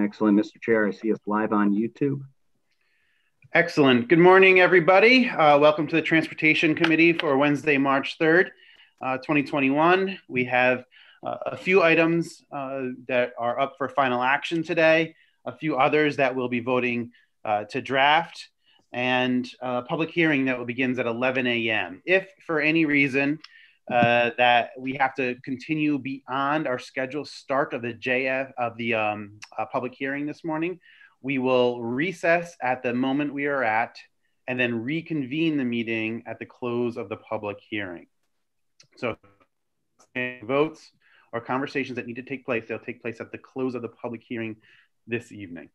Excellent, Mr. Chair. I see us live on YouTube. Excellent. Good morning, everybody. Uh, welcome to the Transportation Committee for Wednesday, March 3rd, uh, 2021. We have uh, a few items uh, that are up for final action today, a few others that we'll be voting uh, to draft, and a public hearing that will begins at 11 a.m. If for any reason uh, that we have to continue beyond our scheduled start of the JF of the um, public hearing this morning, we will recess at the moment we are at and then reconvene the meeting at the close of the public hearing. So votes or conversations that need to take place, they'll take place at the close of the public hearing this evening.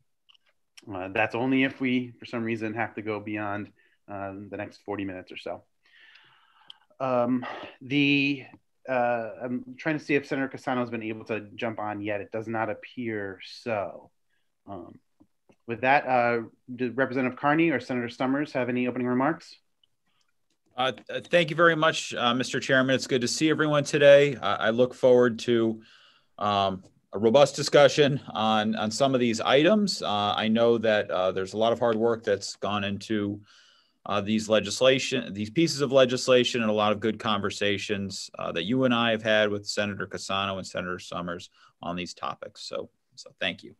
Uh, that's only if we, for some reason, have to go beyond uh, the next 40 minutes or so. Um, the uh, I'm trying to see if Senator Cassano has been able to jump on yet. It does not appear so. Um, with that, uh, did Representative Carney or Senator Somers have any opening remarks? Uh, thank you very much, uh, Mr. Chairman. It's good to see everyone today. I look forward to um, a robust discussion on, on some of these items. Uh, I know that uh, there's a lot of hard work that's gone into uh, these legislation, these pieces of legislation, and a lot of good conversations uh, that you and I have had with Senator Cassano and Senator Somers on these topics. So, so thank you.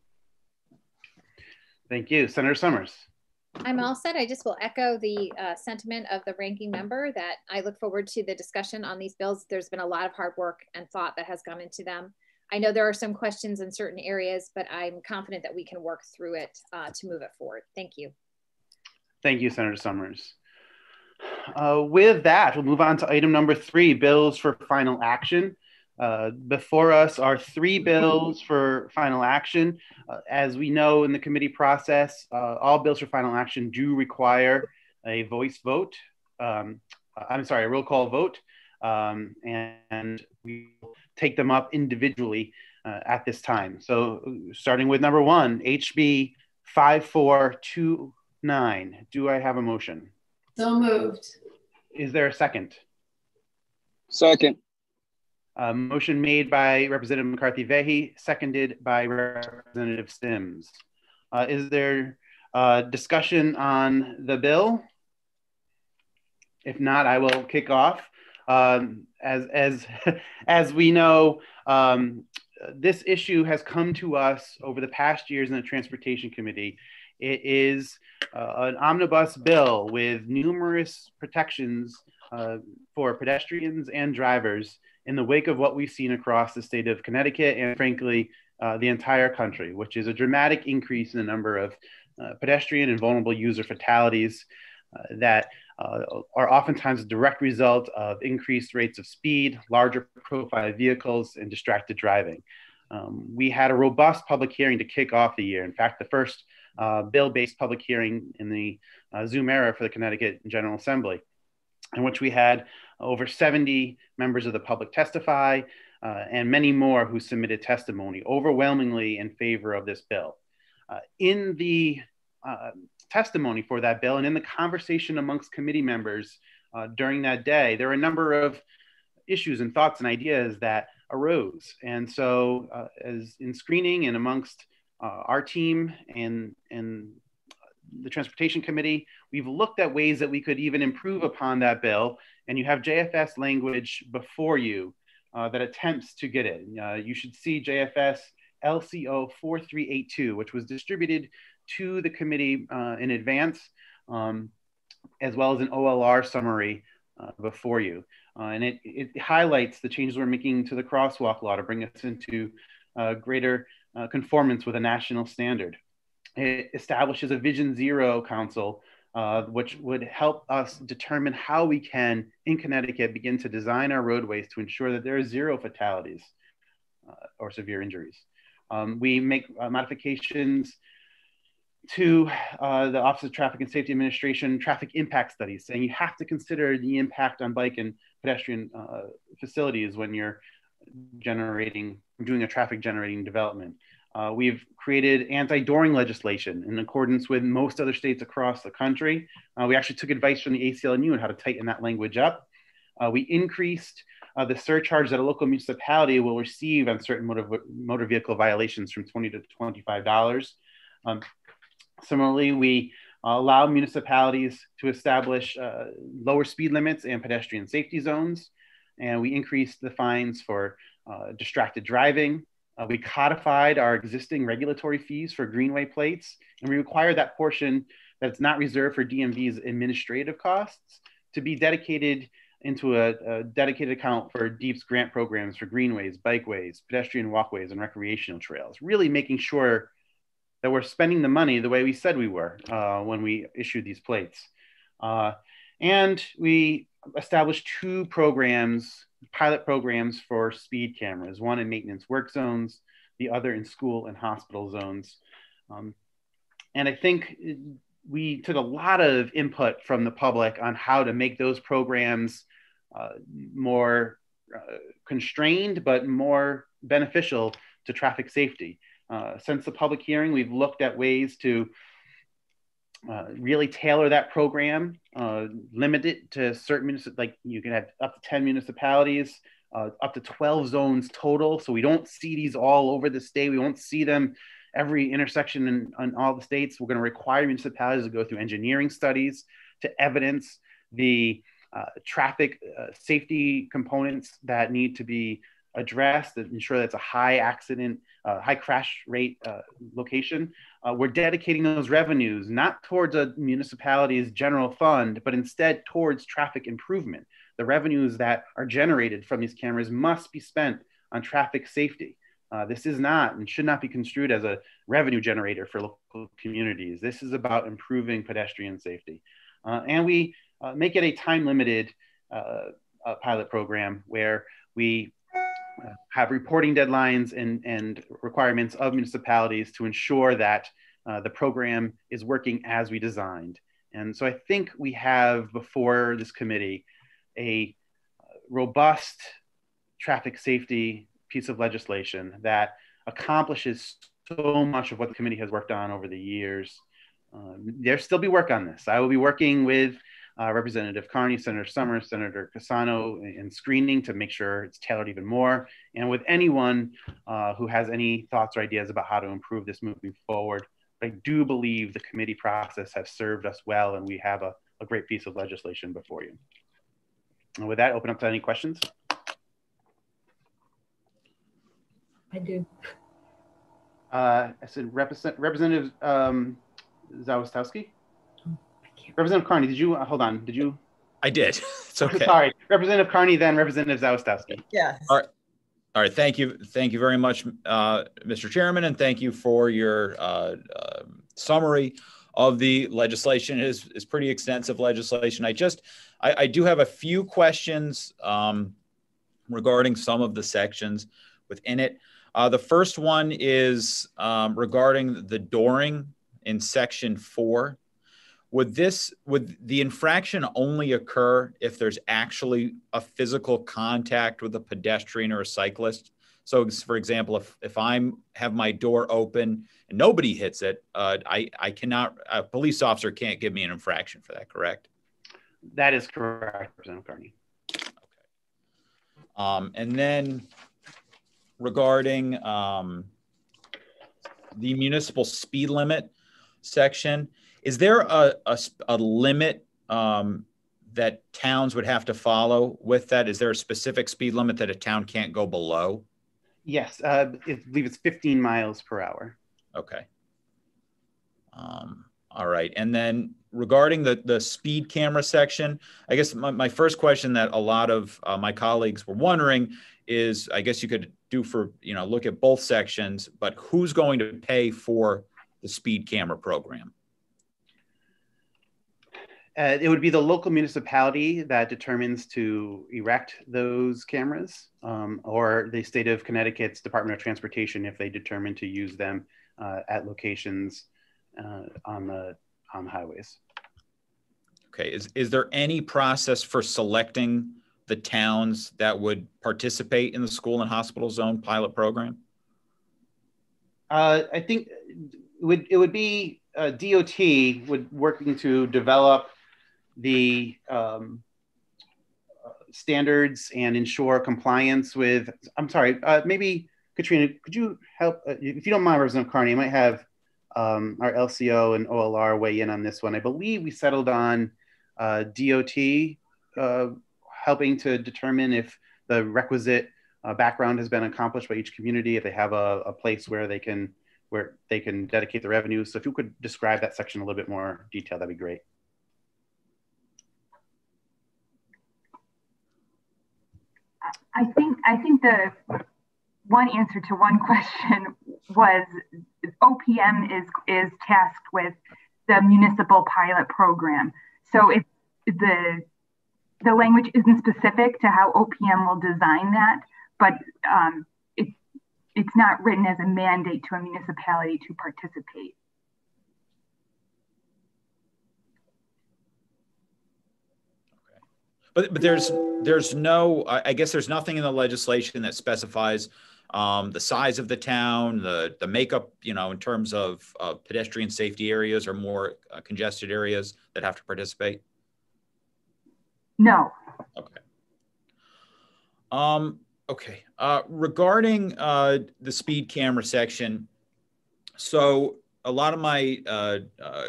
Thank you. Senator Somers. I'm all set. I just will echo the uh, sentiment of the ranking member that I look forward to the discussion on these bills. There's been a lot of hard work and thought that has gone into them. I know there are some questions in certain areas, but I'm confident that we can work through it uh, to move it forward. Thank you. Thank you, Senator Somers. Uh, with that, we'll move on to item number three, bills for final action. Uh, before us are three bills for final action. Uh, as we know in the committee process, uh, all bills for final action do require a voice vote. Um, I'm sorry, a roll call vote. Um, and, and, we take them up individually uh, at this time. So starting with number one, HB 5429. Do I have a motion? So moved. Is there a second? Second. Uh, motion made by Representative McCarthy Vahey, seconded by Representative Sims. Uh, is there uh, discussion on the bill? If not, I will kick off. Um, as as as we know, um, this issue has come to us over the past years in the Transportation Committee. It is uh, an omnibus bill with numerous protections uh, for pedestrians and drivers in the wake of what we've seen across the state of Connecticut and, frankly, uh, the entire country, which is a dramatic increase in the number of uh, pedestrian and vulnerable user fatalities uh, that uh, are oftentimes a direct result of increased rates of speed, larger profile vehicles, and distracted driving. Um, we had a robust public hearing to kick off the year. In fact, the first uh, bill-based public hearing in the uh, Zoom era for the Connecticut General Assembly, in which we had over 70 members of the public testify, uh, and many more who submitted testimony, overwhelmingly in favor of this bill. Uh, in the uh, testimony for that bill and in the conversation amongst committee members uh, during that day, there were a number of issues and thoughts and ideas that arose. And so, as in screening and amongst uh, our team and, and the transportation committee, we've looked at ways that we could even improve upon that bill and you have JFS language before you uh, that attempts to get it. Uh, you should see JFS LCO 4382, which was distributed to the committee uh, in advance, um, as well as an OLR summary uh, before you. Uh, and it, it highlights the changes we're making to the crosswalk law to bring us into uh, conformance with a national standard. It establishes a Vision Zero Council uh, which would help us determine how we can, in Connecticut, begin to design our roadways to ensure that there are zero fatalities uh, or severe injuries. Um, we make uh, modifications to uh, the Office of Traffic and Safety Administration traffic impact studies, saying you have to consider the impact on bike and pedestrian uh, facilities when you're generating, doing a traffic generating development. Uh, we've created anti-dooring legislation in accordance with most other states across the country. Uh, we actually took advice from the ACLU on how to tighten that language up. Uh, we increased uh, the surcharge that a local municipality will receive on certain motor, motor vehicle violations from 20 to $25. Um, similarly, we allow municipalities to establish uh, lower speed limits and pedestrian safety zones. And we increased the fines for uh, distracted driving. Uh, we codified our existing regulatory fees for greenway plates, and we required that portion that's not reserved for DMV's administrative costs to be dedicated into a, a, dedicated account for DEEP's grant programs for greenways, bikeways, pedestrian walkways, and recreational trails, really making sure that we're spending the money the way we said we were uh, when we issued these plates. Uh, and we established two programs, pilot programs for speed cameras, one in maintenance work zones, the other in school and hospital zones. Um, and I think we took a lot of input from the public on how to make those programs uh, more uh, constrained but more beneficial to traffic safety. Uh, since the public hearing, we've looked at ways to uh, really tailor that program, uh, limit it to certain municipalities, like you can have up to 10 municipalities, uh, up to 12 zones total. So we don't see these all over the state. We won't see them every intersection in, in all the states. We're going to require municipalities to go through engineering studies to evidence the uh, traffic uh, safety components that need to be addressed to ensure that's a high accident, high crash rate uh, location. Uh, we're dedicating those revenues not towards a municipality's general fund, but instead towards traffic improvement. The revenues that are generated from these cameras must be spent on traffic safety. Uh, this is not and should not be construed as a revenue generator for local communities. This is about improving pedestrian safety. Uh, and we uh, make it a time limited uh, pilot program where we uh, have reporting deadlines and, and requirements of municipalities to ensure that uh, the program is working as we designed. And so I think we have before this committee a robust traffic safety piece of legislation that accomplishes so much of what the committee has worked on over the years. Um, there still be work on this. I will be working with uh, Representative Carney, Senator Somers, Senator Cassano in screening to make sure it's tailored even more, and with anyone uh, who has any thoughts or ideas about how to improve this moving forward. I do believe the committee process has served us well, and we have a, a great piece of legislation before you. And with that, open up to any questions. I do. Uh, I said Represent, Representative um, Zawistowski. Representative Carney, did you uh, hold on? Did you? I did. It's okay. Sorry, Representative Carney, then Representative Zawistowski. Yeah. All right. All right. Thank you. Thank you very much, uh, Mr. Chairman, and thank you for your uh, uh, summary of the legislation. It is is pretty extensive legislation. I just I, I do have a few questions um, regarding some of the sections within it. Uh, the first one is um, regarding the dooring in section four. Would this would the infraction only occur if there's actually a physical contact with a pedestrian or a cyclist? So, for example, if if I'm have my door open and nobody hits it, uh, I I cannot a police officer can't give me an infraction for that. Correct? That is correct, Representative Carney. Okay. Um, and then regarding um, the municipal speed limit section, is there a, a, a limit um, that towns would have to follow with that? Is there a specific speed limit that a town can't go below? Yes, uh, I believe it's 15 miles per hour. Okay. Um, all right. And then regarding the, the speed camera section, I guess my, my first question that a lot of uh, my colleagues were wondering is, I guess you could do for, you know, look at both sections, but who's going to pay for the speed camera program? Uh, it would be the local municipality that determines to erect those cameras, um, or the state of Connecticut's Department of Transportation if they determine to use them uh, at locations uh, on the on the highways. Okay. Is is there any process for selecting the towns that would participate in the school and hospital zone pilot program? Uh, I think it would it would be uh, DOT would working to develop the um, standards and ensure compliance with. I'm sorry, uh, maybe Katrina, could you help? Uh, if you don't mind, Representative Carney, I might have um, our LCO and OLR weigh in on this one. I believe we settled on uh, DOT uh, helping to determine if the requisite uh, background has been accomplished by each community, if they have a, a place where they can where they can dedicate the revenue. So if you could describe that section a little bit more detail, that'd be great. I think I think the one answer to one question was OPM is is tasked with the municipal pilot program. So if the the language isn't specific to how OPM will design that, but um, it's it's not written as a mandate to a municipality to participate. But but there's there's no I guess there's nothing in the legislation that specifies um, the size of the town, the the makeup, you know, in terms of uh, pedestrian safety areas or more uh, congested areas that have to participate. No. Okay. Um. Okay. Uh, regarding uh, the speed camera section, so a lot of my uh, uh,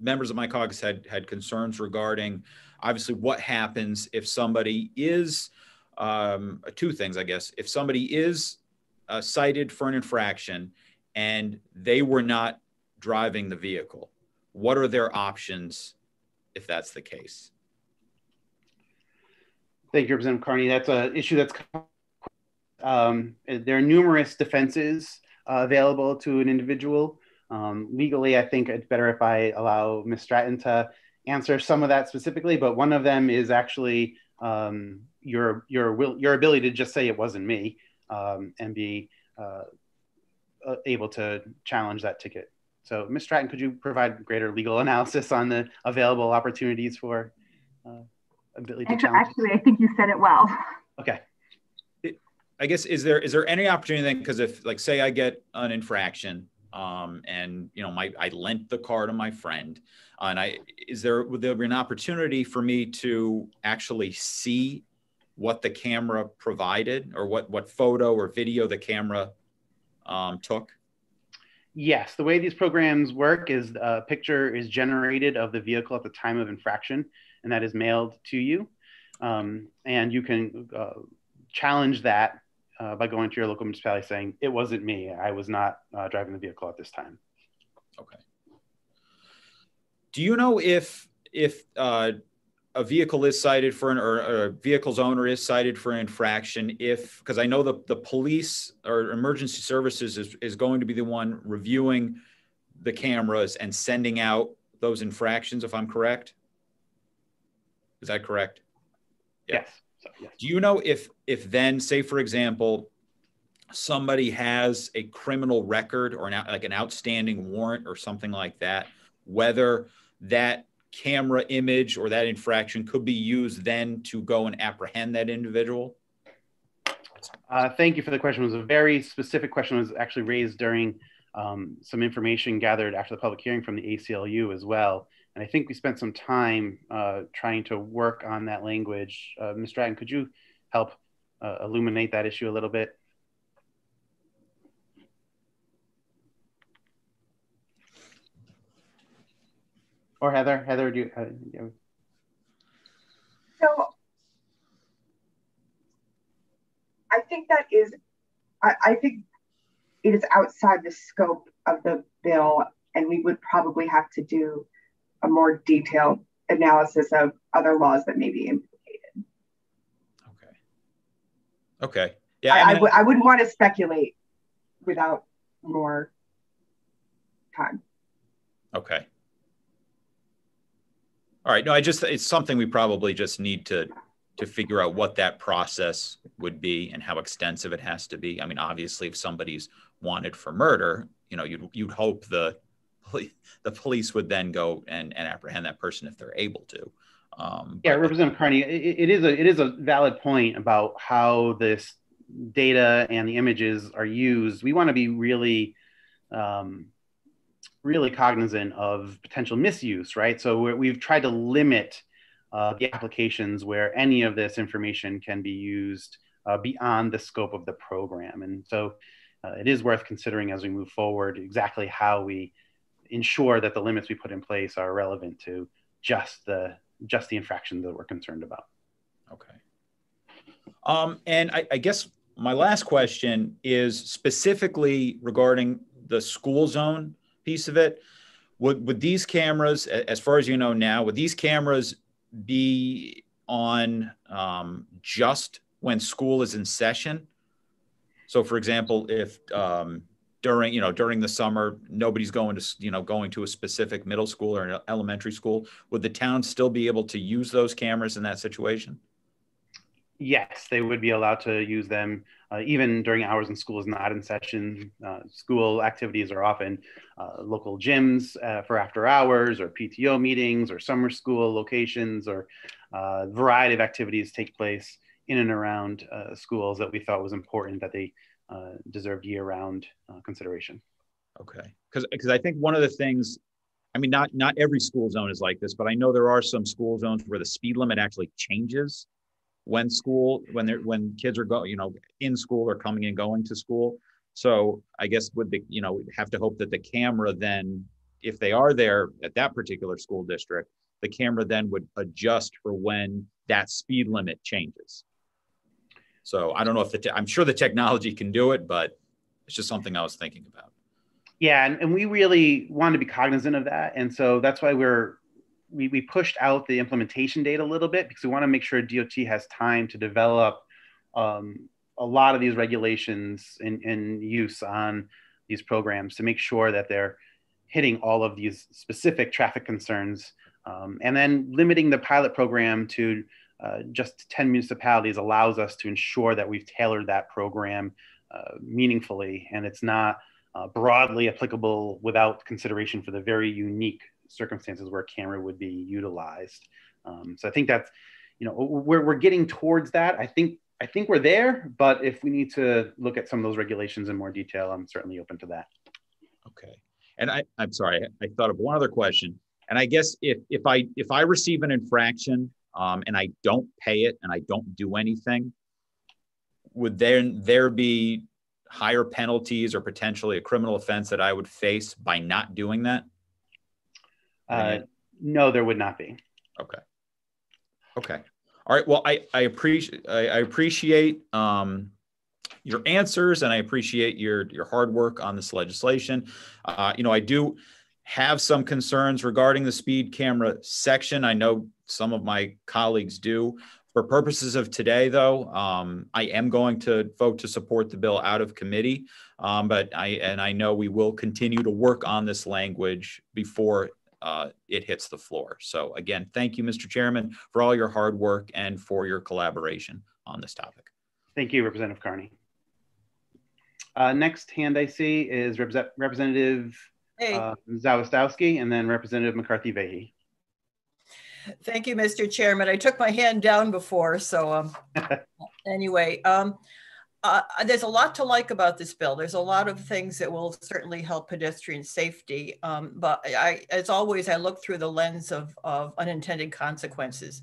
members of my caucus had had concerns regarding obviously what happens if somebody is um, two things, I guess. If somebody is uh, cited for an infraction and they were not driving the vehicle, what are their options if that's the case? Thank you, Representative Carney. That's an issue that's um, there are numerous defenses uh, available to an individual. Um, legally, I think it's better if I allow Ms. Stratton to answer some of that specifically, but one of them is actually um, your your will your ability to just say it wasn't me um, and be uh, uh, able to challenge that ticket. So, Ms. Stratton, could you provide greater legal analysis on the available opportunities for uh, ability to challenge? Actually, I think you said it well. Okay. I guess is there is there any opportunity then? Because if like say I get an infraction um, and you know my I lent the car to my friend, uh, and I is there would there be an opportunity for me to actually see what the camera provided or what what photo or video the camera um, took? Yes, the way these programs work is a picture is generated of the vehicle at the time of infraction, and that is mailed to you, um, and you can uh, challenge that uh, by going to your local municipality saying, it wasn't me. I was not uh, driving the vehicle at this time. Okay. Do you know if if uh, a vehicle is cited for an or, or, a vehicle's owner is cited for an infraction if because I know the the police or emergency services is, is going to be the one reviewing the cameras and sending out those infractions if I'm correct? Is that correct? Yeah. Yes. So, yes. Do you know if if then say for example somebody has a criminal record or an, like an outstanding warrant or something like that whether that camera image or that infraction could be used then to go and apprehend that individual? Uh, thank you for the question. It was a very specific question. It was actually raised during um, some information gathered after the public hearing from the ACLU as well. And I think we spent some time uh, trying to work on that language. Uh, Ms. Stratton, could you help uh, illuminate that issue a little bit? Or Heather, Heather, do you? Uh, you So I think that is, I, I think it is outside the scope of the bill, and we would probably have to do a more detailed analysis of other laws that may be implicated. Okay. Okay. Yeah. I, I, mean, I, w- I wouldn't want to speculate without more time. Okay. All right. No, I just it's something we probably just need to to figure out what that process would be and how extensive it has to be. I mean, obviously, if somebody's wanted for murder, you know, you'd you'd hope the the police would then go and, and apprehend that person if they're able to. Um, yeah, Representative Carney, it, it is a it is a valid point about how this data and the images are used. We want to be really, um, really cognizant of potential misuse, right? So we have tried to limit uh, the applications where any of this information can be used uh, beyond the scope of the program. And so uh, it is worth considering as we move forward exactly how we ensure that the limits we put in place are relevant to just the just the infraction that we're concerned about. Okay. Um, and I, I guess my last question is specifically regarding the school zone piece of it. Would, would these cameras, as far as you know now, would these cameras be on um, just when school is in session? So, for example, if um, during you know during the summer nobody's going to you know going to a specific middle school or an elementary school, would the town still be able to use those cameras in that situation? Yes, they would be allowed to use them uh, even during hours when school is not in session. Uh, school activities are often uh, local gyms uh, for after hours or PTO meetings or summer school locations or a uh, variety of activities take place in and around uh, schools that we thought was important that they Uh, deserved year-round uh, consideration. Okay, because because I think one of the things, I mean, not not every school zone is like this, but I know there are some school zones where the speed limit actually changes when school when they're when kids are going you know in school or coming and going to school. So i guess would the you know have to hope that the camera then if they are there at that particular school district the camera then would adjust for when that speed limit changes so i don't know if the te- i'm sure the technology can do it but it's just something i was thinking about yeah and, and we really want to be cognizant of that and so that's why we're we, we pushed out the implementation date a little bit because we want to make sure DOT has time to develop um, a lot of these regulations in, in use on these programs to make sure that they're hitting all of these specific traffic concerns. Um, and then limiting the pilot program to uh, just 10 municipalities allows us to ensure that we've tailored that program uh, meaningfully and it's not uh, broadly applicable without consideration for the very unique circumstances where camera would be utilized. Um, so I think that's, you know, we're, we're getting towards that. I think I think we're there, but if we need to look at some of those regulations in more detail, I'm certainly open to that. Okay. And I, I'm sorry, I thought of one other question. And I guess if if I if I receive an infraction um, and I don't pay it and I don't do anything, would then there be higher penalties or potentially a criminal offense that I would face by not doing that? Uh, no, there would not be. Okay. Okay. All right. Well, I, I appreciate I, I appreciate um, your answers and I appreciate your your hard work on this legislation. Uh, you know, I do have some concerns regarding the speed camera section. I know some of my colleagues do. For purposes of today, though, um, I am going to vote to support the bill out of committee. Um, but I and I know we will continue to work on this language before uh, it hits the floor. So again, thank you, Mr. Chairman, for all your hard work and for your collaboration on this topic. Thank you, Representative Carney. Uh, next hand I see is Rep Representative hey. uh, Zawistowski and then Representative McCarthy Vahey. Thank you, Mr. Chairman. I took my hand down before, so um, anyway, um, uh, there's a lot to like about this bill. There's a lot of things that will certainly help pedestrian safety. Um, but I, as always, I look through the lens of, of unintended consequences.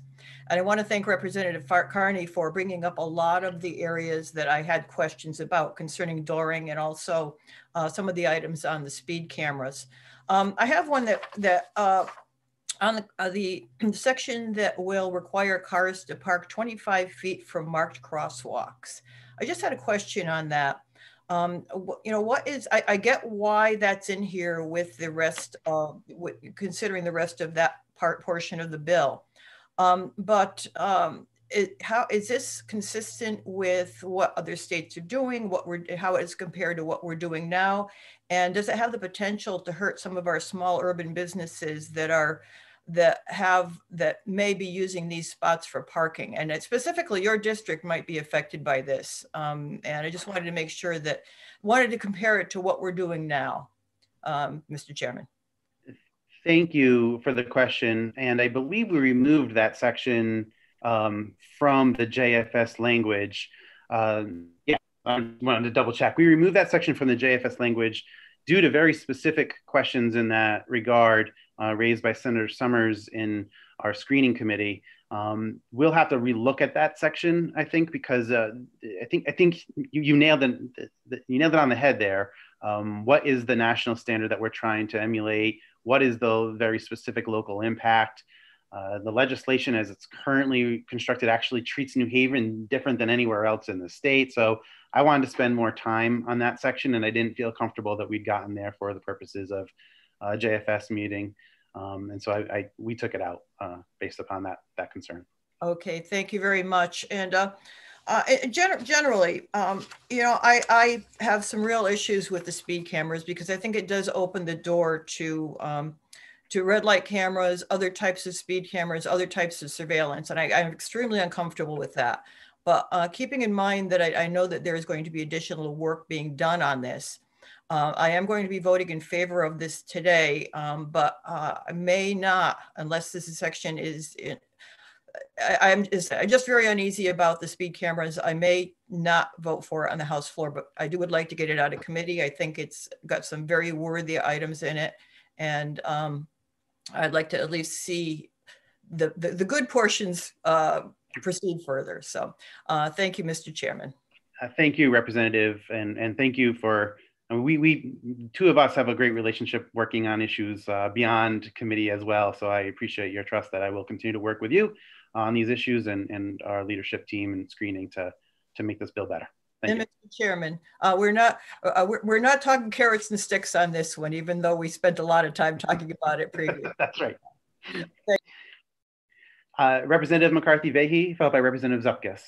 And I want to thank Representative Far Carney for bringing up a lot of the areas that I had questions about concerning dooring and also uh, some of the items on the speed cameras. Um, I have one that, that uh, on the, uh, the section that will require cars to park 25 feet from marked crosswalks. I just had a question on that. Um, you know, what is, I, I, get why that's in here with the rest of, considering the rest of that part portion of the bill. Um, but um, it, how is this consistent with what other states are doing, what we're, how it's compared to what we're doing now? And does it have the potential to hurt some of our small urban businesses that are that have that may be using these spots for parking. And specifically your district might be affected by this. Um, and i just wanted to make sure that wanted to compare it to what we're doing now um, mr chairman. Thank you for the question. And i believe we removed that section um, from the jfs language. Um, yeah i wanted to double check. We removed that section from the jfs language due to very specific questions in that regard uh, raised by Senator Somers in our screening committee. Um, we'll have to relook at that section, I think, because uh, I think I think you, you nailed it. You nailed it on the head there. Um, what is the national standard that we're trying to emulate? What is the very specific local impact? Uh, the legislation as it's currently constructed actually treats New Haven different than anywhere else in the state. So I wanted to spend more time on that section, and I didn't feel comfortable that we'd gotten there for the purposes of a JFS meeting. Um, and so I, I, we took it out uh, based upon that that concern. Okay, thank you very much. And uh, uh, gen generally, um, you know, I, I have some real issues with the speed cameras because I think it does open the door to um, to red light cameras, other types of speed cameras, other types of surveillance, and I, am extremely uncomfortable with that. But uh, keeping in mind that I, I know that there is going to be additional work being done on this, uh, I am going to be voting in favor of this today, um, but uh, I may not unless this section is. In, I, am just, I'm just very uneasy about the speed cameras. I may not vote for it on the House floor, but I do would like to get it out of committee. I think it's got some very worthy items in it, and um, I'd like to at least see the the, the good portions uh, proceed further. So, uh, thank you, Mr. Chairman. Uh, thank you, Representative, and and thank you for we, we two of us have a great relationship working on issues uh, beyond committee as well. So I appreciate your trust that I will continue to work with you on these issues and, and our leadership team and screening to, to make this bill better. Thank and you. Mr. Chairman, uh, we're not uh, uh, we're, we're not talking carrots and sticks on this one, even though we spent a lot of time talking about it previously. That's right. Uh, Representative McCarthy Vahey, followed by Representative Zupkus.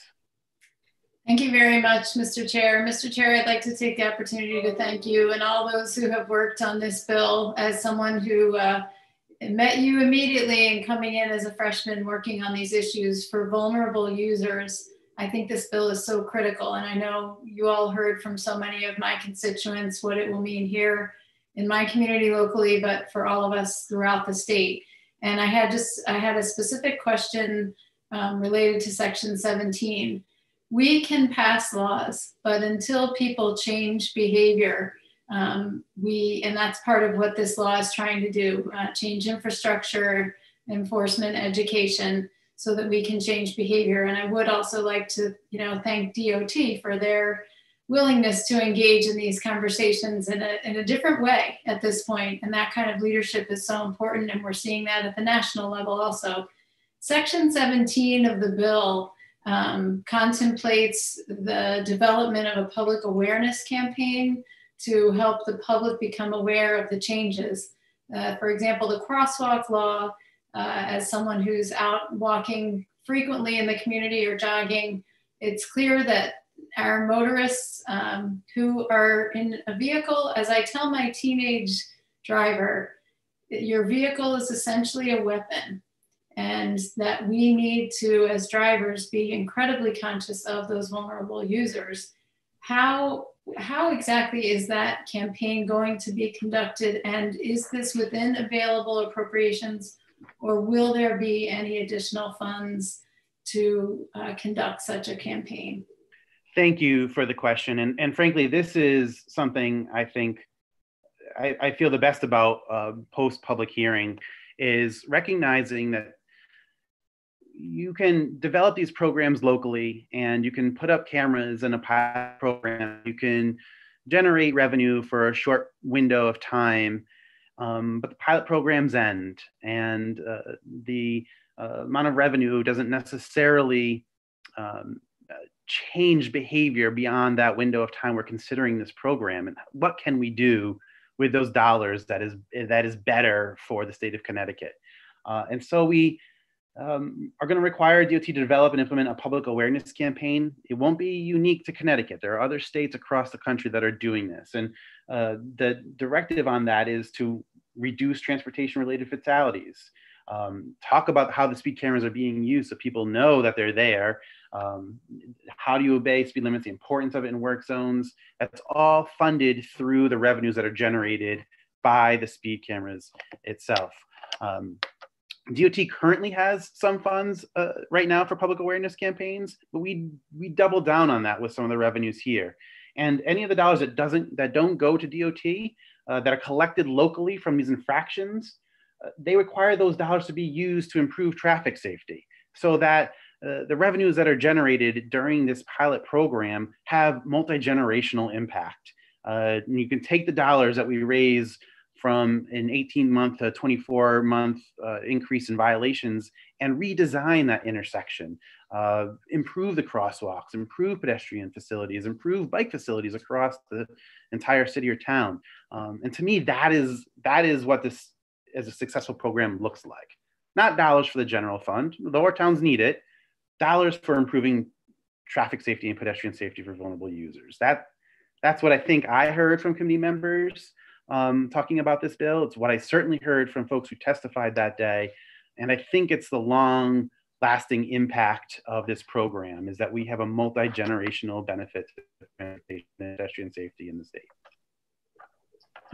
Thank you very much, Mr. Chair. Mr. Chair, I'd like to take the opportunity to thank you and all those who have worked on this bill as someone who uh, met you immediately and coming in as a freshman working on these issues for vulnerable users. I think this bill is so critical. And I know you all heard from so many of my constituents what it will mean here in my community locally, but for all of us throughout the state. And I had just, I had a specific question um, related to section 17 we can pass laws, but until people change behavior, um, we, and that's part of what this law is trying to do, uh, change infrastructure, enforcement, education, so that we can change behavior. And I would also like to, you know, thank DOT for their willingness to engage in these conversations in a, in a different way at this point. And that kind of leadership is so important. And we're seeing that at the national level also. Section 17 of the bill um, contemplates the development of a public awareness campaign to help the public become aware of the changes. Uh, for example, the crosswalk law, uh, as someone who's out walking frequently in the community or jogging, it's clear that our motorists um, who are in a vehicle, as I tell my teenage driver, your vehicle is essentially a weapon and that we need to, as drivers, be incredibly conscious of those vulnerable users. How, how exactly is that campaign going to be conducted? And is this within available appropriations or will there be any additional funds to uh, conduct such a campaign? Thank you for the question. And, and frankly, this is something I think I, I feel the best about uh, post public hearing is recognizing that you can develop these programs locally and you can put up cameras in a pilot program. You can generate revenue for a short window of time, um, but the pilot programs end and uh, the uh, amount of revenue doesn't necessarily um, change behavior beyond that window of time we're considering this program. And what can we do with those dollars that is, that is better for the state of Connecticut? Uh, and so we, um, are going to require DOT to develop and implement a public awareness campaign. It won't be unique to Connecticut. There are other states across the country that are doing this. And uh, the directive on that is to reduce transportation related fatalities. Um, talk about how the speed cameras are being used so people know that they're there. Um, how do you obey speed limits, the importance of it in work zones. That's all funded through the revenues that are generated by the speed cameras itself. Um, DOT currently has some funds uh, right now for public awareness campaigns, but we we double down on that with some of the revenues here. And any of the dollars that doesn't that don't go to DOT uh, that are collected locally from these infractions, uh, they require those dollars to be used to improve traffic safety. so that uh, the revenues that are generated during this pilot program have multi-generational impact. Uh, you can take the dollars that we raise from an 18 month to 24 month uh, increase in violations and redesign that intersection, uh, improve the crosswalks, improve pedestrian facilities, improve bike facilities across the entire city or town. Um, and to me, that is that is what this as a successful program looks like. Not dollars for the general fund, though our towns need it, dollars for improving traffic safety and pedestrian safety for vulnerable users. That that's what I think I heard from committee members um, talking about this bill. It's what I certainly heard from folks who testified that day. And I think it's the long lasting impact of this program is that we have a multi-generational benefit to pedestrian safety in the state.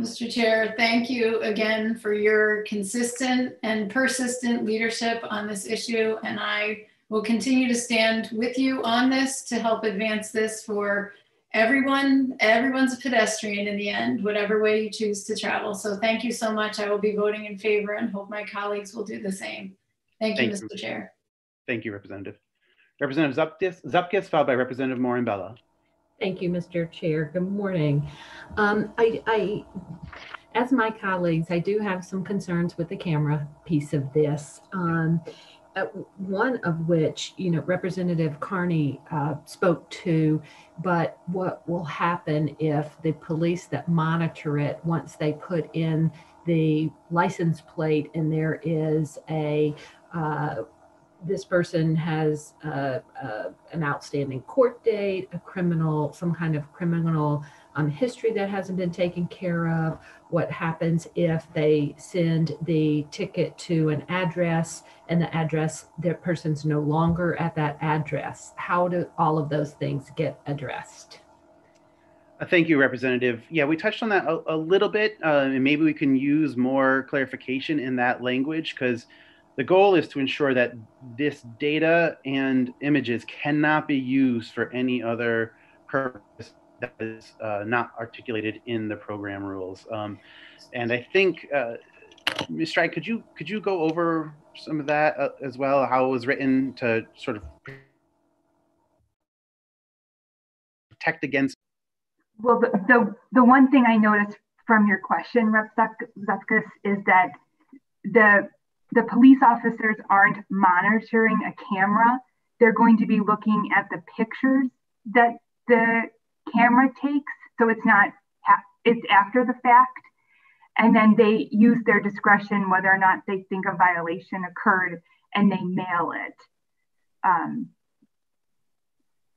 Mr. Chair, thank you again for your consistent and persistent leadership on this issue. And I will continue to stand with you on this to help advance this for everyone, everyone's a pedestrian in the end, whatever way you choose to travel. So thank you so much. I will be voting in favor and hope my colleagues will do the same. Thank you, thank Mr. You. Chair. Thank you, Representative. Representative Zupkus, Zupkus followed by Representative Morin-Bella. Thank you, Mr. Chair. Good morning. Um, I, I, as my colleagues, I do have some concerns with the camera piece of this. Um, one of which, you know, Representative Carney uh, spoke to, but what will happen if the police that monitor it, once they put in the license plate and there is a uh, this person has uh, uh, an outstanding court date, a criminal, some kind of criminal um, history that hasn't been taken care of. What happens if they send the ticket to an address and the address, their person's no longer at that address? How do all of those things get addressed? Uh, thank you, Representative. Yeah, we touched on that a, a little bit, uh, and maybe we can use more clarification in that language because the goal is to ensure that this data and images cannot be used for any other purpose that is uh, not articulated in the program rules. Um, and I think, uh, Ms. Stride, could you could you go over some of that uh, as well? How it was written to sort of protect against. Well, the the, the one thing I noticed from your question, Rep. Zupkus, is that the the police officers aren't monitoring a camera. They're going to be looking at the pictures that the camera takes. So it's not, it's after the fact. And then they use their discretion whether or not they think a violation occurred and they mail it. Um,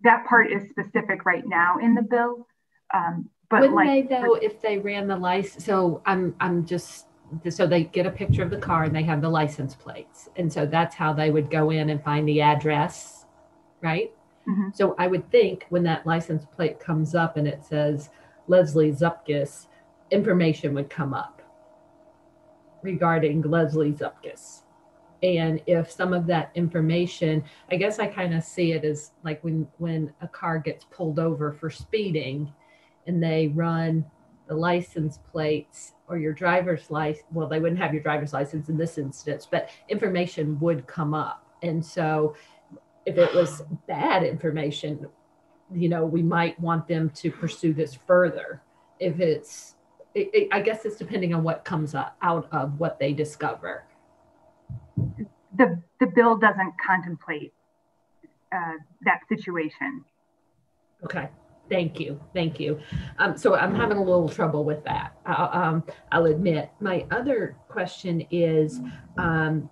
that part is specific right now in the bill. Um, but Wouldn't like, they though, if they ran the license? So I'm I'm just so they get a picture of the car and they have the license plates. And so that's how they would go in and find the address, right? Mm-hmm. So I would think when that license plate comes up and it says Lezlye Zupkus, information would come up regarding Lezlye Zupkus. And if some of that information, I guess I kind of see it as like when when a car gets pulled over for speeding and they run the license plates or your driver's license, well, they wouldn't have your driver's license in this instance, but information would come up. And so if it was bad information, you know, we might want them to pursue this further. If it's, it, it, I guess it's depending on what comes out of what they discover. The, the bill doesn't contemplate uh, that situation. Okay. Thank you. Thank you. Um, so I'm having a little trouble with that. Uh, um, I'll admit. My other question is um,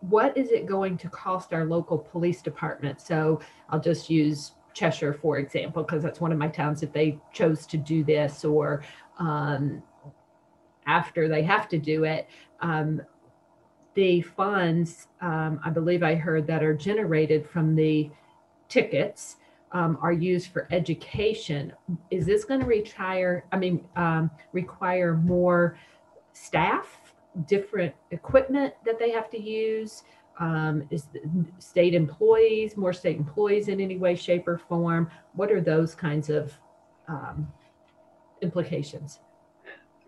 what is it going to cost our local police department? So I'll just use Cheshire, for example, because that's one of my towns. If they chose to do this or um, after they have to do it, um, the funds, um, I believe I heard that are generated from the tickets um, are used for education. Is this going to retire? I mean, um, require more staff, different equipment that they have to use? Um, is state employees, more state employees in any way, shape, or form? What are those kinds of um, implications?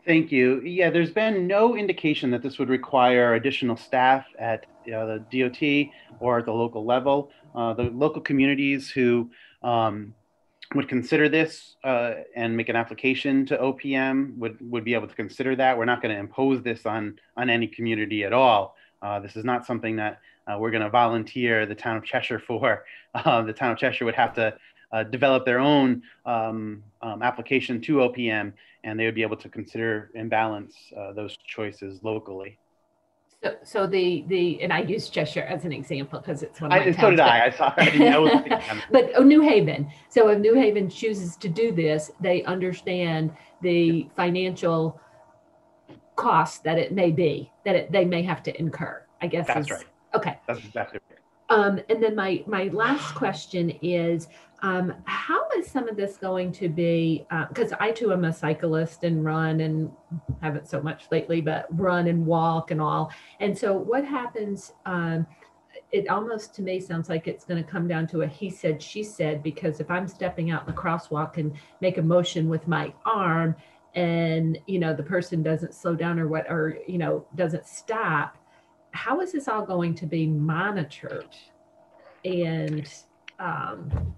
Thank you. Yeah, there's been no indication that this would require additional staff at uh, the DOT or at the local level. Uh, the local communities who um, would consider this uh, and make an application to OPM would, would be able to consider that. We're not going to impose this on, on any community at all. Uh, this is not something that uh, we're going to volunteer the town of Cheshire for. Uh, the town of Cheshire would have to uh, develop their own um, um, application to OPM, and they would be able to consider and balance uh, those choices locally. So, so the the and I use Cheshire as an example because it's one of my I, so did towns, I. I saw. I didn't know. but oh, New Haven. So if New Haven chooses to do this, they understand the financial cost that it may be that it, they may have to incur. I guess That's is- right. Okay. That's exactly right. Um, and then my my last question is, um, how is some of this going to be? Because I too am a cyclist and run and haven't so much lately, but run and walk and all. And so, what happens? Um, it almost to me sounds like it's going to come down to a he said she said because if I'm stepping out in the crosswalk and make a motion with my arm and you know the person doesn't slow down or what or you know doesn't stop how is this all going to be monitored and um,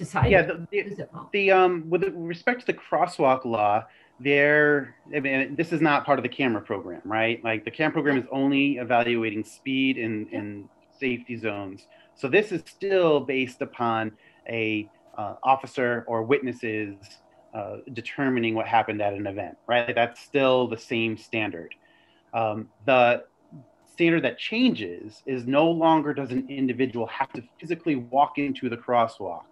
decided? Yeah, the, the, Is it all- the um with respect to the crosswalk law there I mean, this is not part of the camera program right? Like the camera program is only evaluating speed in in safety zones. So this is still based upon a uh, officer or witnesses uh, determining what happened at an event right? That's still the same standard. Um, the standard that changes is no longer does an individual have to physically walk into the crosswalk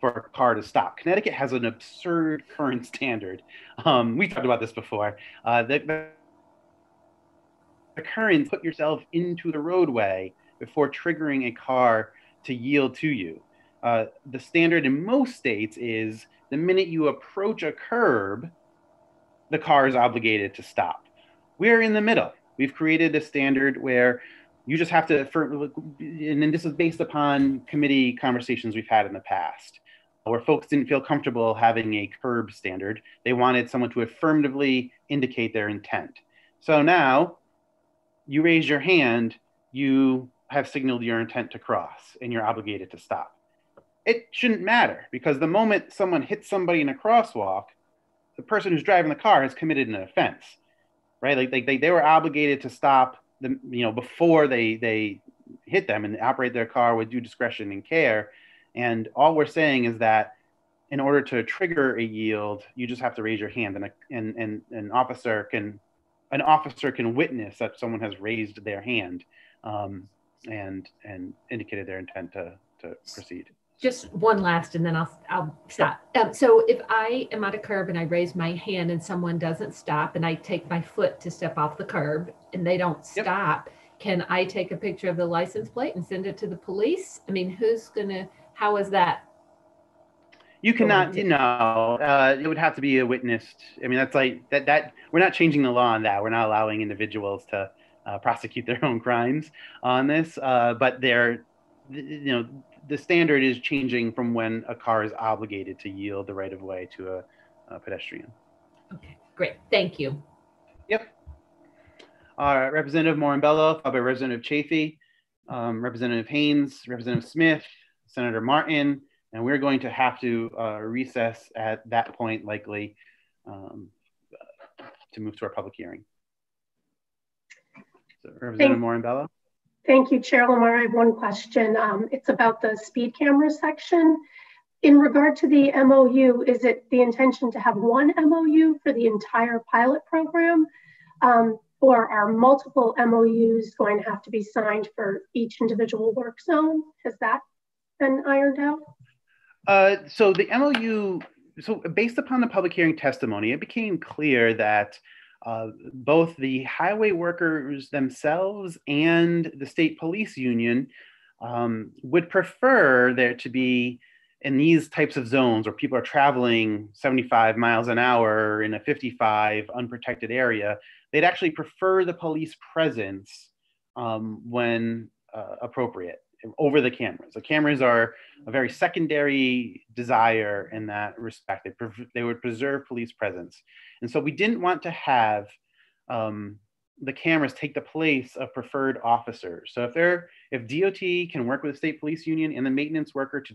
for a car to stop. Connecticut has an absurd current standard. Um, we talked about this before. Uh, the, the, current put yourself into the roadway before triggering a car to yield to you. Uh, the standard in most states is the minute you approach a curb, the car is obligated to stop. We're in the middle. We've created a standard where you just have to, for, and then this is based upon committee conversations we've had in the past where folks didn't feel comfortable having a curb standard. They wanted someone to affirmatively indicate their intent. So now you raise your hand, you have signaled your intent to cross, and you're obligated to stop. It shouldn't matter because the moment someone hits somebody in a crosswalk, the person who's driving the car has committed an offense, right? Like, like they, they were obligated to stop the, you know, before they, they hit them and operate their car with due discretion and care. And all we're saying is that in order to trigger a yield, you just have to raise your hand, and, a, and, and an officer can an officer can witness that someone has raised their hand um, and and indicated their intent to, to proceed. Just one last, and then I'll I'll stop. Um, so if I am at a curb and I raise my hand and someone doesn't stop, and I take my foot to step off the curb and they don't Yep. stop, can I take a picture of the license plate and send it to the police? I mean, who's gonna? How is that? You cannot, Going you know, uh, it would have to be a witnessed. I mean, that's like that. That we're not changing the law on that. We're not allowing individuals to uh, prosecute their own crimes on this. Uh, but they're, you know, the standard is changing from when a car is obligated to yield the right of way to a, a pedestrian. Okay, great. Thank you. Yep. All right, Representative Morambello, followed by Representative Chafee, um, Representative Haines, Representative Smith, Senator Martin, and we're going to have to uh, recess at that point likely um, to move to our public hearing. So, Representative Morambello. Thank you, Chair Lemar. I have one question. Um, it's about the speed camera section. In regard to the MOU, is it the intention to have one MOU for the entire pilot program? Um, or are multiple MOUs going to have to be signed for each individual work zone? Has that been ironed out? Uh, so the MOU, so based upon the public hearing testimony, it became clear that uh, both the highway workers themselves and the state police union um, would prefer there to be in these types of zones where people are traveling 75 miles an hour in a 55 unprotected area, they'd actually prefer the police presence um, when uh, appropriate. Over the cameras. The cameras are a very secondary desire in that respect. They, they would preserve police presence. And so we didn't want to have um, the cameras take the place of preferred officers. So if they're, if DOT can work with the state police union and the maintenance worker to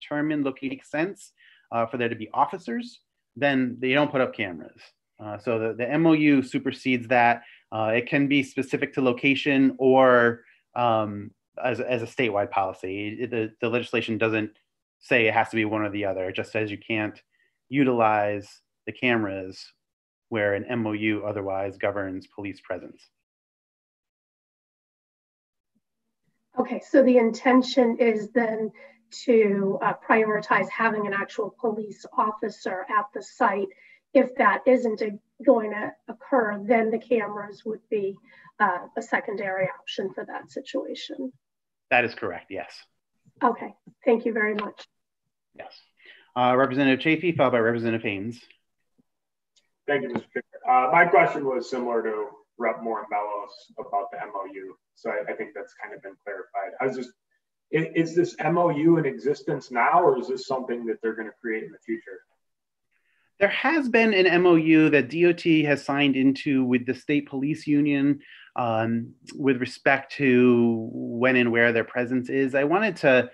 determine locating sense uh, for there to be officers, then they don't put up cameras. Uh, so the, the MOU supersedes that. Uh, it can be specific to location or um, as, as a statewide policy. the, the legislation doesn't say it has to be one or the other. It just says you can't utilize the cameras where an MOU otherwise governs police presence. Okay, so the intention is then to uh, prioritize having an actual police officer at the site. If that isn't a, going to occur, then the cameras would be uh, a secondary option for that situation. That is correct, yes. Okay, thank you very much. Yes. Uh, Representative Chafee, followed by Representative Haines. Thank you, Mr. Chair. Uh, my question was similar to Rep. Moore Mellos about the MOU. So I, I, think that's kind of been clarified. I was just, is, is this MOU in existence now, or is this something that they're going to create in the future? There has been an MOU that DOT has signed into with the state police union um, with respect to when and where their presence is. I wanted to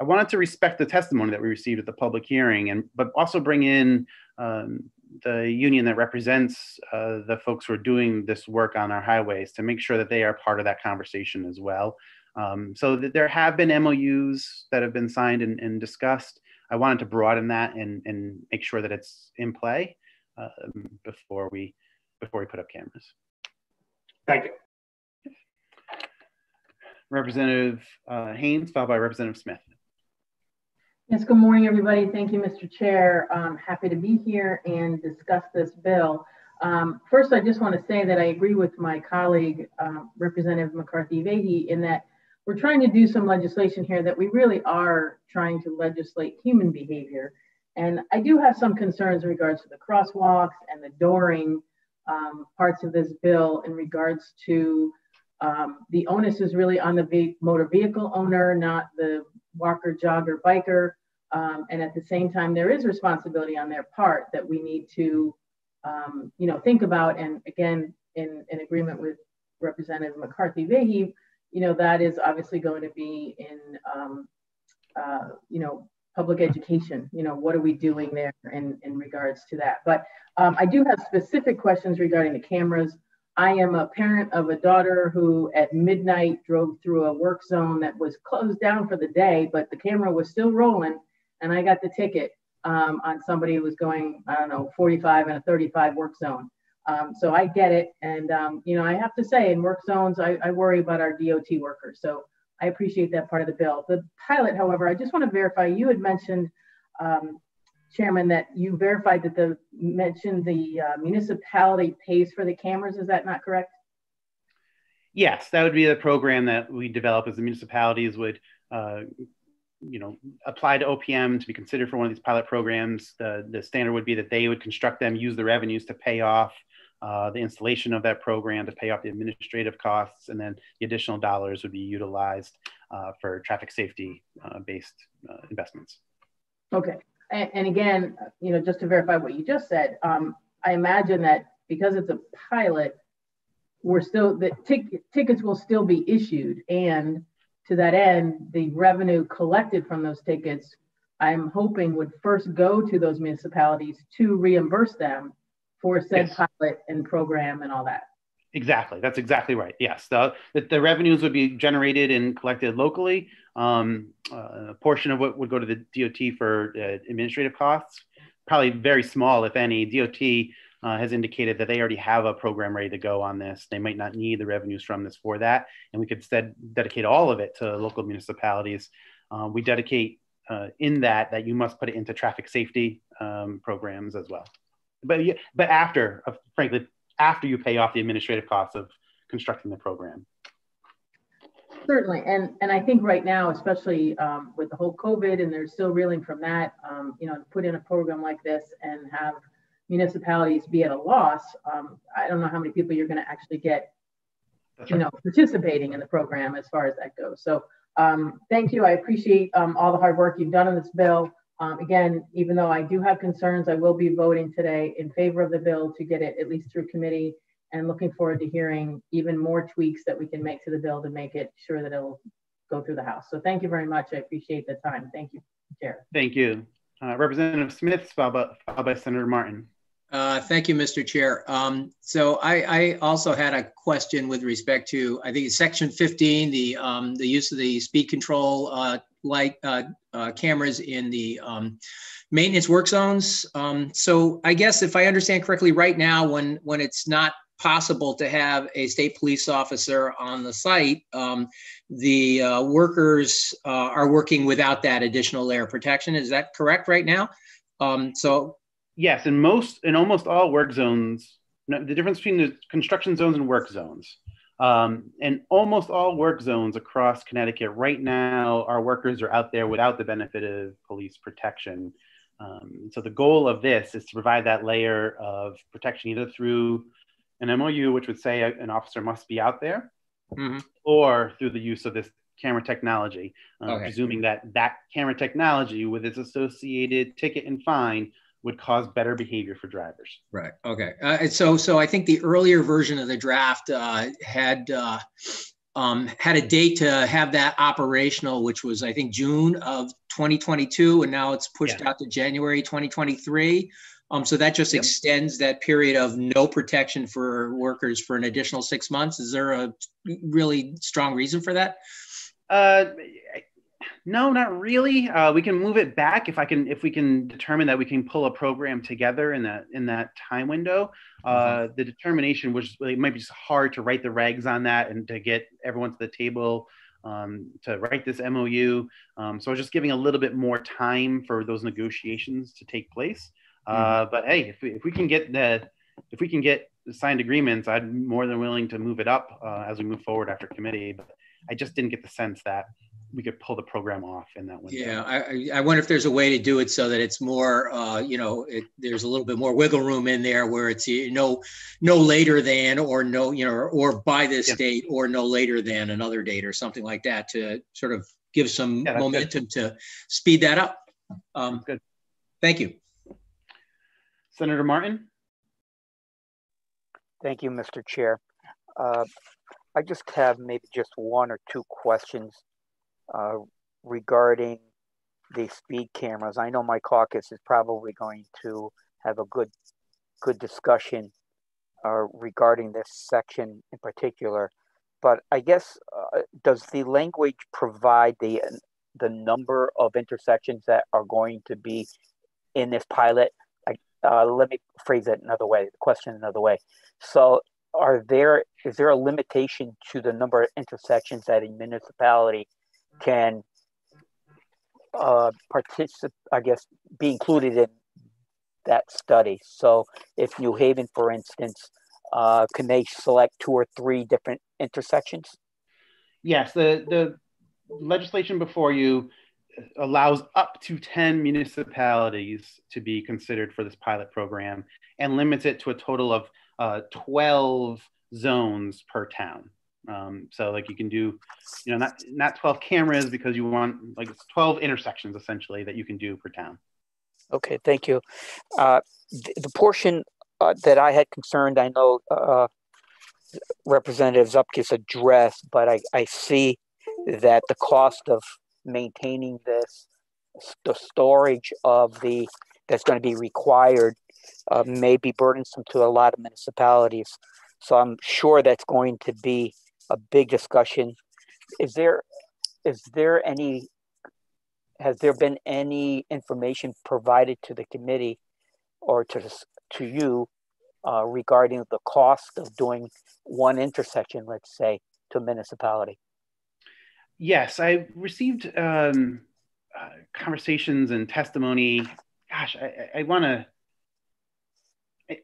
I wanted to respect the testimony that we received at the public hearing, and but also bring in um, the union that represents uh, the folks who are doing this work on our highways to make sure that they are part of that conversation as well. Um, so that there have been MOUs that have been signed and, and discussed. I wanted to broaden that and, and make sure that it's in play um, before we before we put up cameras. Thank you. Representative uh, Haines, followed by Representative Smith. Yes, good morning, everybody. Thank you, Mr. Chair. I'm happy to be here and discuss this bill. Um, first, I just want to say that I agree with my colleague, uh, Representative McCarthy Vahey, in that we're trying to do some legislation here that we really are trying to legislate human behavior. And I do have some concerns in regards to the crosswalks and the dooring um, parts of this bill in regards to um, the onus is really on the motor vehicle owner, not the walker, jogger, biker. Um, and at the same time, there is responsibility on their part that we need to, um, you know, think about. And again, in, in agreement with Representative McCarthy Vahey, you know, that is obviously going to be in, um, uh, you know, public education. You know, what are we doing there in, in regards to that? But um, I do have specific questions regarding the cameras. I am a parent of a daughter who at midnight drove through a work zone that was closed down for the day, but the camera was still rolling and I got the ticket um, on somebody who was going, I don't know, 45 and a 35 work zone. Um, so I get it. And, um, you know, I have to say in work zones, I, I, worry about our DOT workers. So I appreciate that part of the bill. The pilot, however, I just want to verify, you had mentioned, um, Chairman, that you verified that the mentioned the uh, municipality pays for the cameras. Is that not correct? Yes, that would be the program that we develop as the municipalities would uh, you know, apply to OPM to be considered for one of these pilot programs, the, the standard would be that they would construct them, use the revenues to pay off uh, the installation of that program, to pay off the administrative costs, and then the additional dollars would be utilized uh, for traffic safety uh, based uh, investments. Okay. And, and, again, you know, just to verify what you just said, um, I imagine that because it's a pilot, we're still, the tic- tickets will still be issued and to that end, the revenue collected from those tickets, I'm hoping would first go to those municipalities to reimburse them for said yes. pilot and program and all that. Exactly. That's exactly right. Yes. The, the, the revenues would be generated and collected locally. Um, uh, a portion of what would go to the DOT for uh, administrative costs, probably very small, if any. DOT uh, has indicated that they already have a program ready to go on this. They might not need the revenues from this for that. And we could instead dedicate all of it to local municipalities. Uh, we dedicate uh, in that that you must put it into traffic safety um, programs as well. But, but after, frankly, after you pay off the administrative costs of constructing the program. Certainly, and and I think right now, especially um, with the whole COVID, and they're still reeling from that. Um, you know, to put in a program like this and have municipalities be at a loss, um, I don't know how many people you're going to actually get you know, participating in the program as far as that goes. So um, thank you. I appreciate um, all the hard work you've done on this bill. Um, again, even though I do have concerns, I will be voting today in favor of the bill to get it at least through committee and looking forward to hearing even more tweaks that we can make to the bill to make it sure that it'll go through the House. So thank you very much. I appreciate the time. Thank you, Chair. Thank you. Uh, Representative Smith, followed by, followed by Senator Martin. Uh, thank you, Mr. Chair. Um, so I, I, also had a question with respect to, I think Section 15, the um, the use of the speed control uh, light uh, uh cameras in the um, maintenance work zones. Um, so I guess if I understand correctly, right now when when it's not possible to have a state police officer on the site, um, the uh, workers uh, are working without that additional layer of protection. Is that correct right now? Um, so yes, in most, in almost all work zones, the difference between the construction zones and work zones. Um, in almost all work zones across Connecticut right now, our workers are out there without the benefit of police protection. Um, so the goal of this is to provide that layer of protection either through an MOU, which would say an officer must be out there, mm-hmm. or through the use of this camera technology, uh, okay. presuming that that camera technology with its associated ticket and fine would cause better behavior for drivers. Right. Okay. Uh, so, so I think the earlier version of the draft uh, had uh, um, had a date to have that operational, which was I think June of 2022, and now it's pushed yeah. out to January 2023. Um, so that just yep. extends that period of no protection for workers for an additional six months. Is there a really strong reason for that? Uh, no, not really. Uh, we can move it back if I can, if we can determine that we can pull a program together in that in that time window. Uh, mm-hmm. The determination was it might be just hard to write the regs on that and to get everyone to the table um, to write this MOU. Um, so I was just giving a little bit more time for those negotiations to take place. Uh, mm-hmm. but hey, if we, if we can get the if we can get signed agreements, I'm more than willing to move it up uh, as we move forward after committee. But I just didn't get the sense that we could pull the program off in that window. Yeah, I, I wonder if there's a way to do it so that it's more, uh, you know, it, there's a little bit more wiggle room in there where it's you know, no later than or no, you know, or, or by this yeah. date or no later than another date or something like that to sort of give some yeah, momentum good. to speed that up. Um, good. Thank you. Senator Martin. Thank you, Mr. Chair. Uh, I just have maybe just one or two questions uh, regarding the speed cameras. I know my caucus is probably going to have a good good discussion uh, regarding this section in particular. But I guess uh, does the language provide the the number of intersections that are going to be in this pilot? uh, let me phrase it another way, the question another way. So are there, is there a limitation to the number of intersections that a municipality can uh, participate, I guess, be included in that study? So if New Haven, for instance, uh, can they select two or three different intersections? Yes, the, the legislation before you allows up to 10 municipalities to be considered for this pilot program and limits it to a total of uh, 12 zones per town. Um, so like you can do, you know, not, not 12 cameras because you want like 12 intersections essentially that you can do per town. Okay, thank you. Uh, the, the, portion uh, that I had concerned, I know uh, Representative Zupkus addressed, but I, I see that the cost of maintaining this, the storage of the that's going to be required uh, may be burdensome to a lot of municipalities. So I'm sure that's going to be a big discussion. Is there is there any has there been any information provided to the committee or to to you uh, regarding the cost of doing one intersection, let's say, to a municipality? yes, I received um, uh, conversations and testimony. Gosh, I, I want to.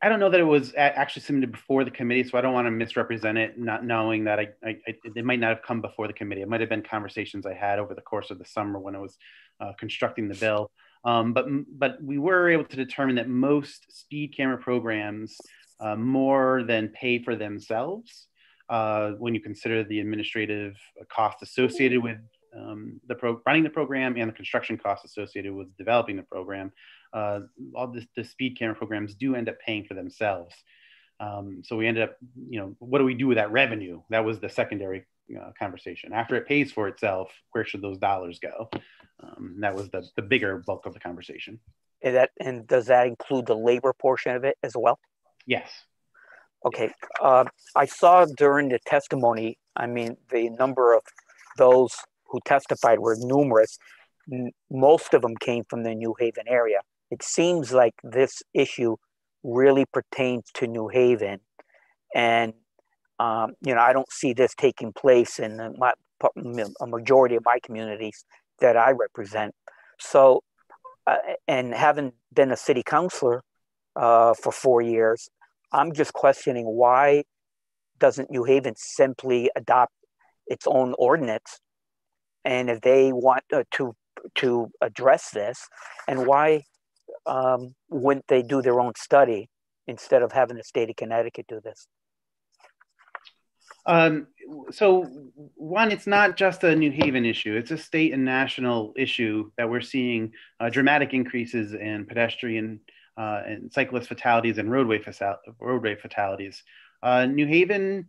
I don't know that it was actually submitted before the committee, so I don't want to misrepresent it, not knowing that I, I, it might not have come before the committee. It might have been conversations I had over the course of the summer when I was uh, constructing the bill. Um, but but we were able to determine that most speed camera programs uh, more than pay for themselves uh, when you consider the administrative cost associated with um, the pro- running the program and the construction costs associated with developing the program, uh, all this, the speed camera programs do end up paying for themselves. Um, so we ended up, you know, what do we do with that revenue? That was the secondary uh, conversation. After it pays for itself, where should those dollars go? Um, that was the, the bigger bulk of the conversation. And that and does that include the labor portion of it as well? Yes. Okay. Uh, I saw during the testimony. I mean, the number of those who testified were numerous. N- most of them came from the New Haven area. It seems like this issue really pertains to New Haven, and um, you know, I don't see this taking place in my, a majority of my communities that I represent. So, uh, and having been a city councilor uh, for four years, I'm just questioning why doesn't New Haven simply adopt its own ordinance, and if they want uh, to to address this, and why um, wouldn't they do their own study instead of having the state of Connecticut do this? Um, so one, it's not just a New Haven issue; it's a state and national issue that we're seeing uh, dramatic increases in pedestrian uh, and cyclist fatalities and roadway, roadway fatalities. Uh, New Haven,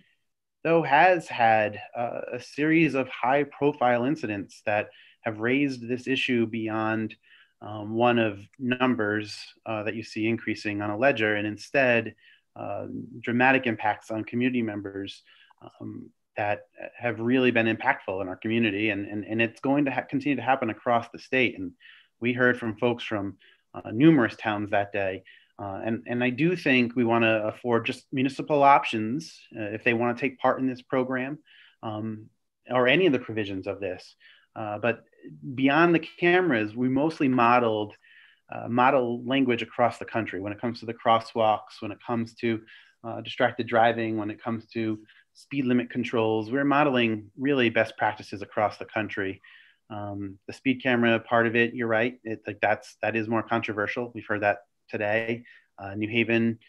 though, has had uh, a series of high-profile incidents that have raised this issue beyond um, one of numbers uh, that you see increasing on a ledger, and instead uh, dramatic impacts on community members um, that have really been impactful in our community. And, and, and it's going to ha- continue to happen across the state. And we heard from folks from uh, numerous towns that day. Uh, and, and I do think we want to afford just municipal options uh, if they want to take part in this program um, or any of the provisions of this. Uh, but beyond the cameras, we mostly modeled uh, model language across the country when it comes to the crosswalks, when it comes to uh, distracted driving, when it comes to speed limit controls. We're modeling really best practices across the country. Um, the speed camera part of it, you're right. It, like that's that is more controversial. We've heard that today. Uh, New Haven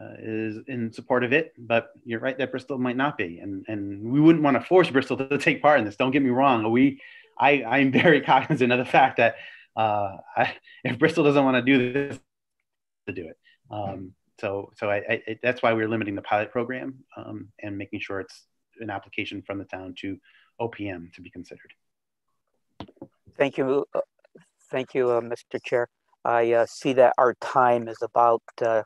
uh, is in support of it, but you're right that Bristol might not be, and and we wouldn't want to force Bristol to take part in this. Don't get me wrong. We, I, I'm very cognizant of the fact that uh, I, if Bristol doesn't want to do this, to do it. Um, so so I, I, that's why we're limiting the pilot program um, and making sure it's an application from the town to OPM to be considered. Thank you, uh, thank you, uh, Mr. Chair. I uh, see that our time is about uh,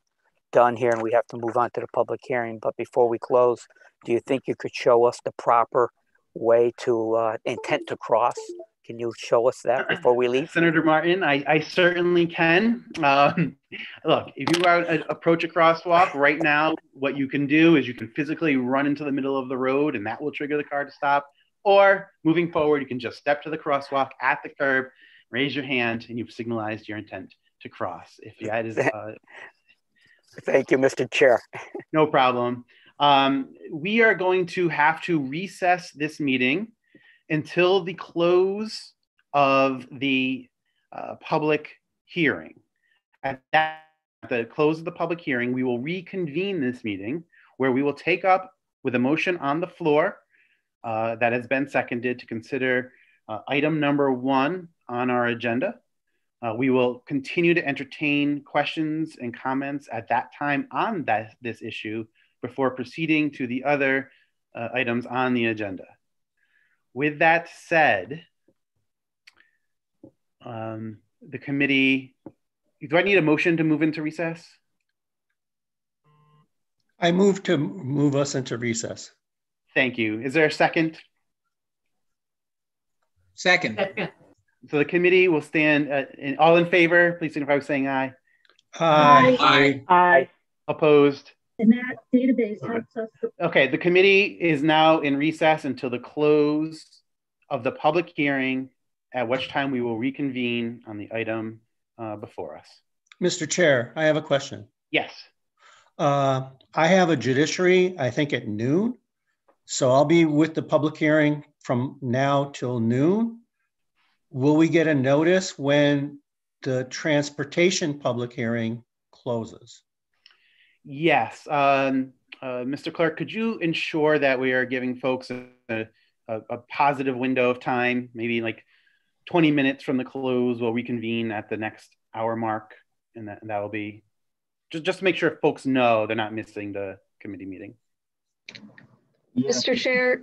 done here, and we have to move on to the public hearing. But before we close, do you think you could show us the proper way to uh, intent to cross can you show us that before we leave? Senator Martin, I, I certainly can. Um, look, if you are, approach a crosswalk right now, what you can do is you can physically run into the middle of the road and that will trigger the car to stop. Or moving forward, you can just step to the crosswalk at the curb, raise your hand, and you've signalized your intent to cross. If that is. Uh, Thank you, Mr. Chair. no problem. Um, we are going to have to recess this meeting until the close of the uh, public hearing. At that, at the close of the public hearing, we will reconvene this meeting where we will take up with a motion on the floor uh, that has been seconded to consider uh, item number one on our agenda. Uh, we will continue to entertain questions and comments at that time on that, this issue before proceeding to the other uh, items on the agenda with that said, um, the committee, do I need a motion to move into recess? I move to move us into recess. Thank you. Is there a second? Second. So the committee will stand, uh, in, all in favor, please signify by saying aye. Aye. Aye. Aye. Opposed? And that database helps us. Okay, the committee is now in recess until the close of the public hearing, at which time we will reconvene on the item uh, before us. Mr. Chair, I have a question. Yes. Uh, I have a judiciary, I think at noon. So I'll be with the public hearing from now till noon. Will we get a notice when the transportation public hearing closes? Yes. Um, uh, Mr. Clerk, could you ensure that we are giving folks a, a, a, positive window of time, maybe like 20 minutes from the close, we'll reconvene at the next hour mark, and that, and that will be just, just to make sure folks know they're not missing the committee meeting. Mr. Chair.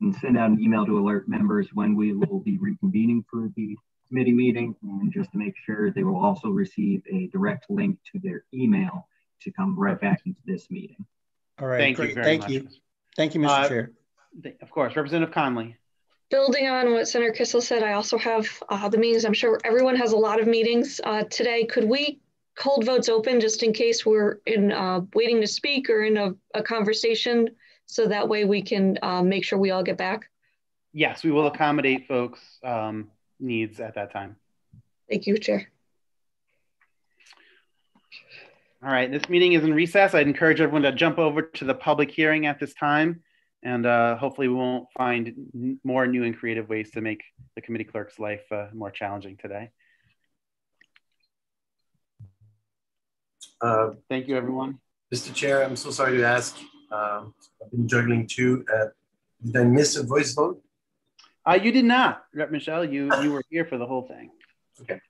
And send out an email to alert members when we will be reconvening for the committee meeting and just to make sure they will also receive a direct link to their email to come right back into this meeting. All right, Thank great. you very Thank much. you. Thank you, Mr. Uh, Chair. Of course, Representative Conley. Building on what Senator Kissel said, I also have uh, the meetings. I'm sure everyone has a lot of meetings uh, today. Could we hold votes open just in case we're in uh, waiting to speak or in a, a conversation? So that way we can uh, make sure we all get back. Yes, we will accommodate folks' um, needs at that time. Thank you, Chair. All right, this meeting is in recess. I'd encourage everyone to jump over to the public hearing at this time. And uh, hopefully we won't find more new and creative ways to make the committee clerk's life uh, more challenging today. Uh, Thank you, everyone. Mr. Chair, I'm so sorry to ask. Um, I've been juggling two. Uh, did I miss a voice vote? Uh, you did not, Rep. Michelle. You you were here for the whole thing. Okay.